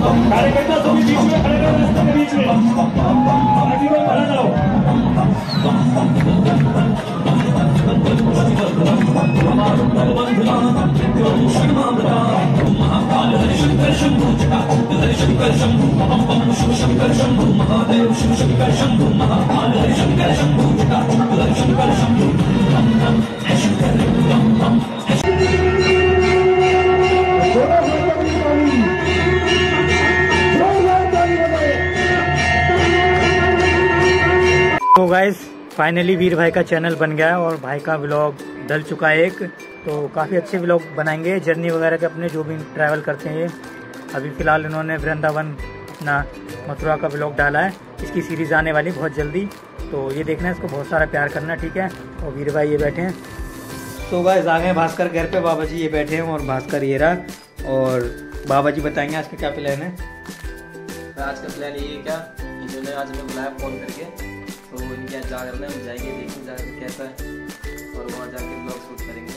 कार्यकर्ता सभी बीच में खड़े रहे रास्ते के बीच में बाकी लोग खड़ा ना हो तो फाइनली वीर भाई का चैनल बन गया और भाई का ब्लॉग डल चुका है एक। तो काफ़ी अच्छे ब्लॉग बनाएँगे। जर्नी वगैरह के अपने जो भी ट्रैवल करते हैं अभी फ़िलहाल इन्होंने वृंदावन अपना मथुरा का ब्लॉग डाला है। इसकी सीरीज़ आने वाली बहुत जल्दी। तो ये देखना है, इसको बहुत सारा प्यार करना, ठीक है? और वीर भाई ये बैठे हैं। तो गाइस गए भास्कर घर पे। बाबा जी ये बैठे हैं और भास्कर ये रहा। और बाबा जी बताएँगे आज का क्या प्लान है। आज का प्लान ये क्या? इन्होंने आज बुलाया फ़ोन करके। तो इनके यहाँ जागरण है हम जाएँगे देखेंगे जागरण कैसा है। और वहाँ जाके ब्लॉग शूट करेंगे।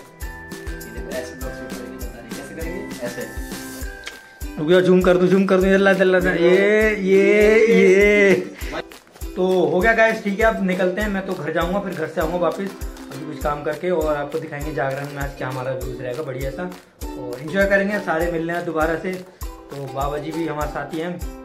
ऐसे ब्लॉग शूट करेंगे, बता रही कैसे करेंगे? ऐसे। रुक जाओ जूम कर दूँ जूम कर दूँ जल्ला जल्ला। ये ये ये। तो हो गया गाइस ठीक है, अब निकलते हैं। मैं तो घर जाऊँगा, फिर घर से आऊँगा वापस। अभी कुछ काम करके और आपको दिखाएँगे जागरण में आज क्या हमारा व्यूज़ रहेगा, बढ़िया सा। और एंजॉय करेंगे, सारे मिलने हैं दोबारा से। तो बाबा जी भी हमारे साथी हैं।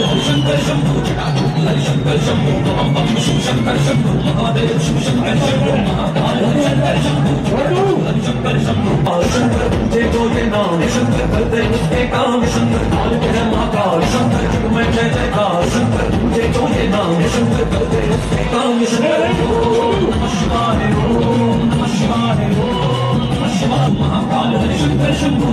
शंकर शंभु जटाजूट हरि शंकर शंभु हम शिव शंकर शंभु महादेव शिव शंकर शंभु महाकाल हरि शंकर शंभु छोड़ो हरि शंकर शंभु पाल शंकर पूजे तो ये नाम शंकर करते उसके काम शंकर काल ग्रह महाकाल शंकर जग में जय जयकार शंकर पूजे तो ये नाम शंकर करते उसके काम शंकर नमः शिवाय नमः शिवाय नमः शिवाय महाकाल हरि शंकर शंभु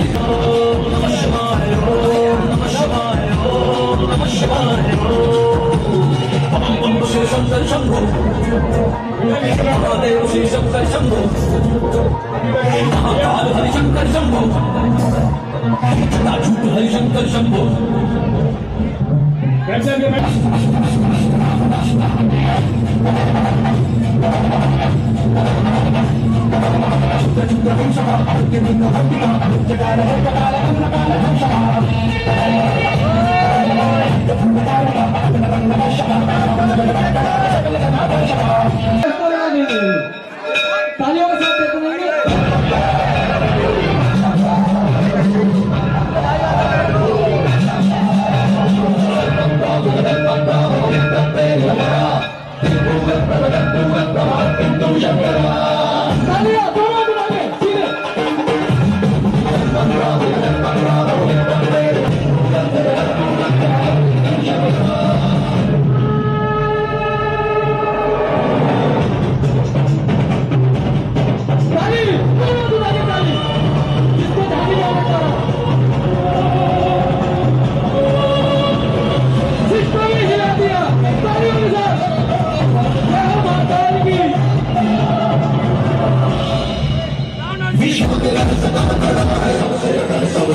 那么神马哎呦，那，出雪，雷峰山山坡，大江的山坡，生的。बैठ जाइए बैठ तालियों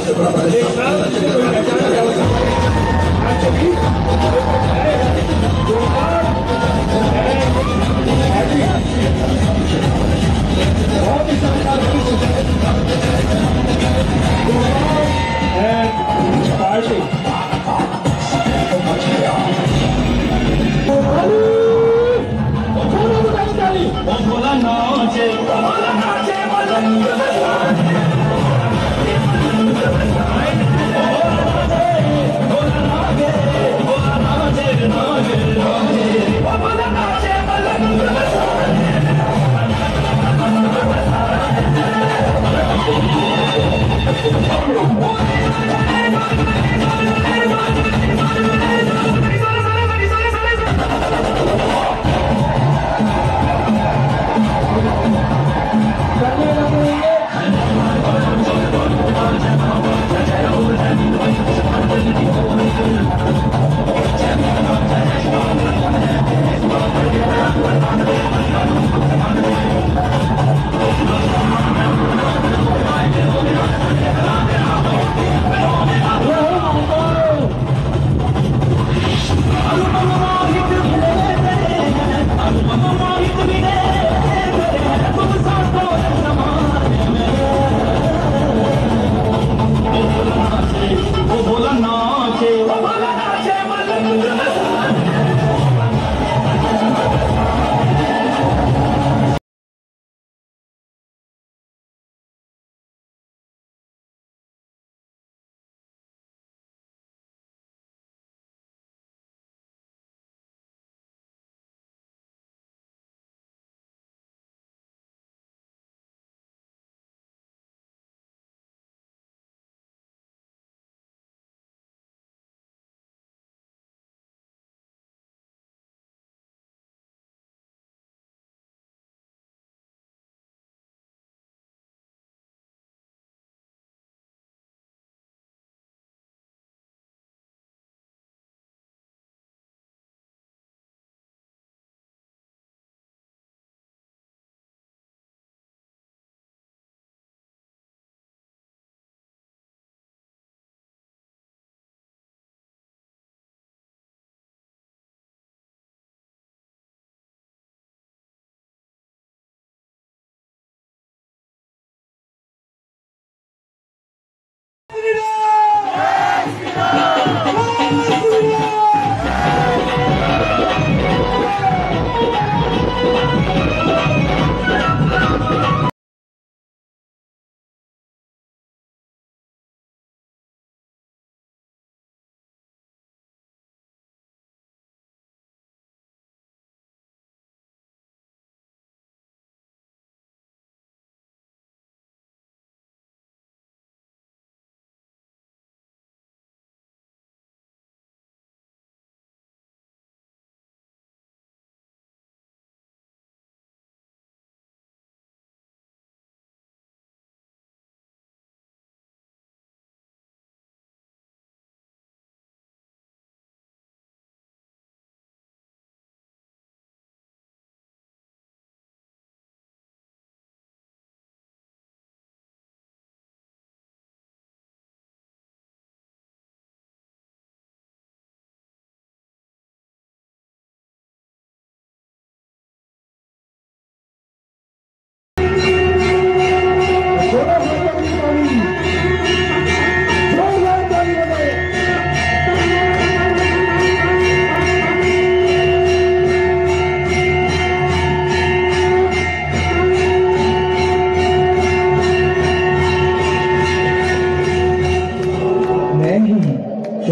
पार्टी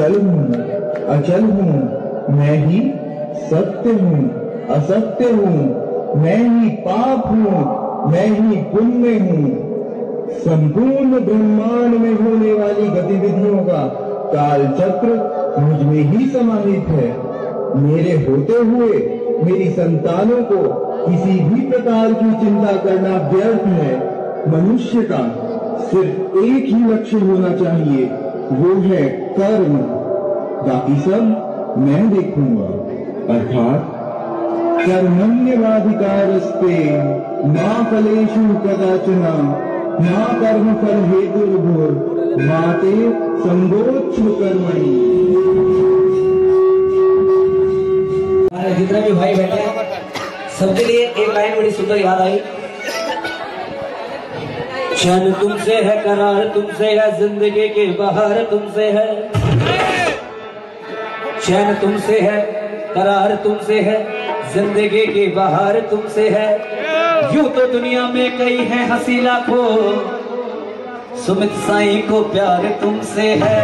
चल हूँ अचल हूँ मैं ही सत्य हूँ, असत्य हूँ, मैं ही पाप हूँ, मैं ही पुण्य हूँ। संपूर्ण ब्रह्मांड में होने वाली गतिविधियों का काल चक्र मुझमें ही समाहित है। मेरे होते हुए मेरी संतानों को किसी भी प्रकार की चिंता करना व्यर्थ है। मनुष्य का सिर्फ़ एक ही लक्ष्य होना चाहिए वो है कर्म बाकी सब मैं देखूँगा। अर्थात कर्मण्यवाधिकारस्ते न फलेषु कदाचन, न कर्म फल हेतुर्भुर माते संगोच्छ कर्मणि। जितने भी भाई बैठे हैं, सबके लिए एक लाइन बड़ी सुंदर याद आई। क्षण तुमसे है करार, तुमसे है ज़िंदगी के बाहर, तुमसे है। क्षण तुमसे है करार, तुमसे है ज़िंदगी की बाहर, तुमसे है। यूँ तो दुनिया में कई है हँसी लाखों, सुमित साई को प्यार तुमसे है।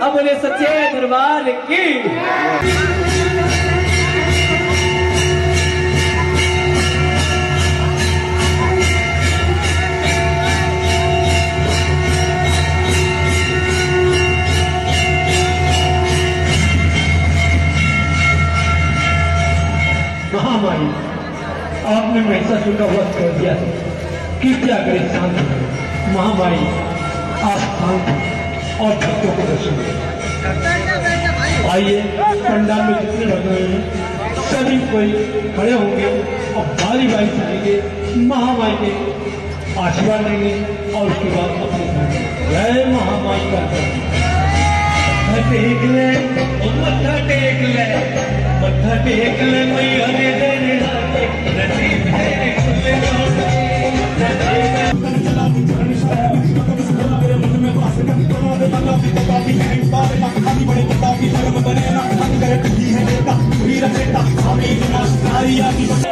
अब बोले सच्चे दरबार की महामारी का वध कर दिया कि क्या करें शांत महामारी आप शांत और भक्तों को दर्शन आइए, पंडाल में जितने रहे हैं, सभी कोई खड़े होंगे और भारी बारी चलेंगे महामाई के आशीर्वाद लेंगे और उसके बाद अपने जय महामाई का टेक ले, मत्था टेक ले, मत्था टेक ले मैया ने तेरे बने ना। अंदर ही है नेता वीर रचेता हमें नाश नारिया की